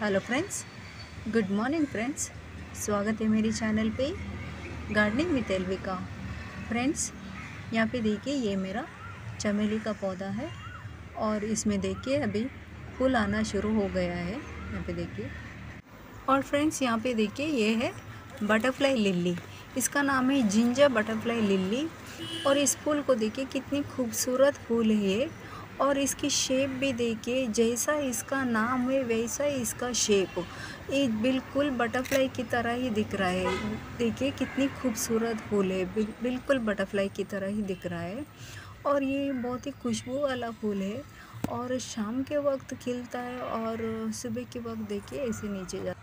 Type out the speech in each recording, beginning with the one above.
Hello friends good morning friends स्वागत है मेरी चैनल पे गार्डनिंग विद एलविका फ्रेंड्स यहाँ पे देखिए, ये मेरा चमेली का पौधा है और इसमें देखिए, अभी फूल आना शुरू हो गया है। यहाँ पे देखिए। और फ्रेंड्स यहाँ पे देखिए, ये है बटरफ्लाई लिली इसका नाम है जिंजर बटरफ्लाई लिली और इस फूल को देखिए, कितनी खूबसूरत फूल है ये। और इसकी शेप भी देखिए जैसा इसका नाम है वैसा ही इसका शेप ये बिल्कुल बटरफ्लाई की तरह ही दिख रहा है। देखिए कितनी खूबसूरत फूल है। बिल, बिल्कुल बटरफ्लाई की तरह ही दिख रहा है। और ये बहुत ही खुशबू वाला फूल है। और शाम के वक्त खिलता है और सुबह के वक्त देखिए ऐसे नीचे जा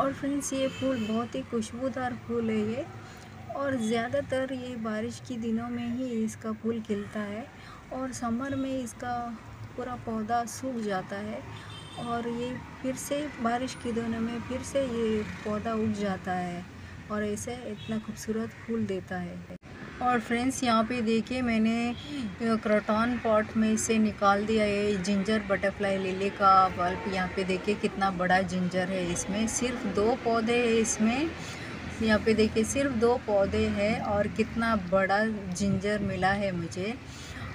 और फ्रेंड्स ये फूल बहुत ही खुशबूदार फूल है ये। और ज़्यादातर ये बारिश के दिनों में ही इसका फूल खिलता है और समर में इसका पूरा पौधा सूख जाता है और ये फिर से बारिश के दिनों में फिर से ये पौधा उग जाता है और ऐसे इतना खूबसूरत फूल देता है। और फ्रेंड्स, यहाँ पे देखिए मैंने क्रोटॉन पॉट में से निकाल दिया है। जिंजर बटरफ्लाई लिली का बल्ब यहाँ पे देखिए कितना बड़ा जिंजर है इसमें। सिर्फ़ दो पौधे हैं इसमें। यहाँ पे देखिए, सिर्फ़ दो पौधे हैं और कितना बड़ा जिंजर मिला है मुझे।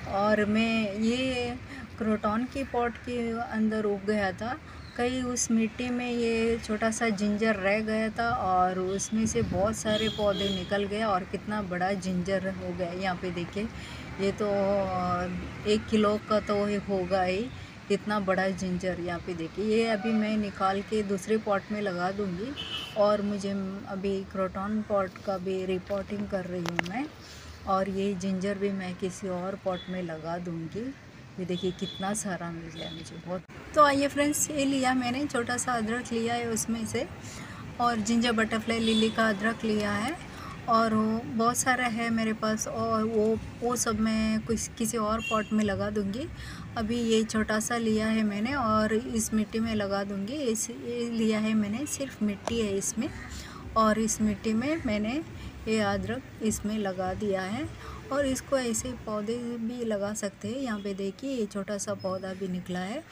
और मैं ये क्रोटॉन की पॉट के अंदर उग गया था। कई उस मिट्टी में ये छोटा सा जिंजर रह गया था और उसमें से बहुत सारे पौधे निकल गए और कितना बड़ा जिंजर हो गया। यहाँ पे देखिए, ये तो एक किलो का तो होगा ही इतना बड़ा जिंजर। यहाँ पे देखिए, ये अभी मैं निकाल के दूसरे पॉट में लगा दूँगी। और मुझे अभी क्रोटॉन पॉट का भी रिपोर्टिंग कर रही हूँ मैं। और ये जिंजर भी मैं किसी और पॉट में लगा दूँगी। ये देखिए कितना सारा मिल गया मुझे, बहुत। तो आइए फ्रेंड्स ये लिया मैंने, छोटा सा अदरक लिया है उसमें से। और जिंजर बटरफ्लाई लिली का अदरक लिया है। और बहुत सारा है मेरे पास और वो वो सब मैं कुछ किसी और पॉट में लगा दूँगी। अभी ये छोटा सा लिया है मैंने और इस मिट्टी में लगा दूँगी। इस, ये लिया है मैंने, सिर्फ़ मिट्टी है इसमें और इस मिट्टी में मैंने ये अदरक इसमें लगा दिया है और इसको ऐसे पौधे भी लगा सकते हैं। यहाँ पे देखिए, ये छोटा सा पौधा भी निकला है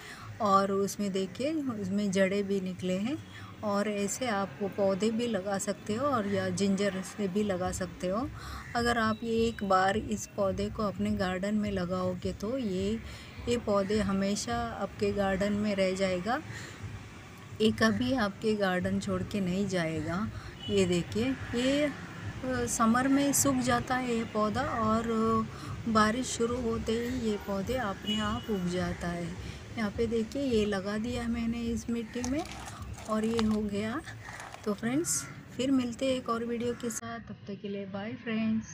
और उसमें देखिए, उसमें जड़ें भी निकले हैं और ऐसे आप वो पौधे भी लगा सकते हो और या जिंजर से भी लगा सकते हो। अगर आप ये एक बार इस पौधे को अपने गार्डन में लगाओगे तो ये ये पौधे हमेशा आपके गार्डन में रह जाएगा। ये कभी आपके गार्डन छोड़ के नहीं जाएगा। ये देखिए, ये समर में सूख जाता है ये पौधा और बारिश शुरू होते ही ये पौधे अपने आप उग जाता है। यहाँ पे देखिए, ये लगा दिया मैंने इस मिट्टी में और ये हो गया। तो फ्रेंड्स, फिर मिलते हैं एक और वीडियो के साथ। तब तक के लिए बाय फ्रेंड्स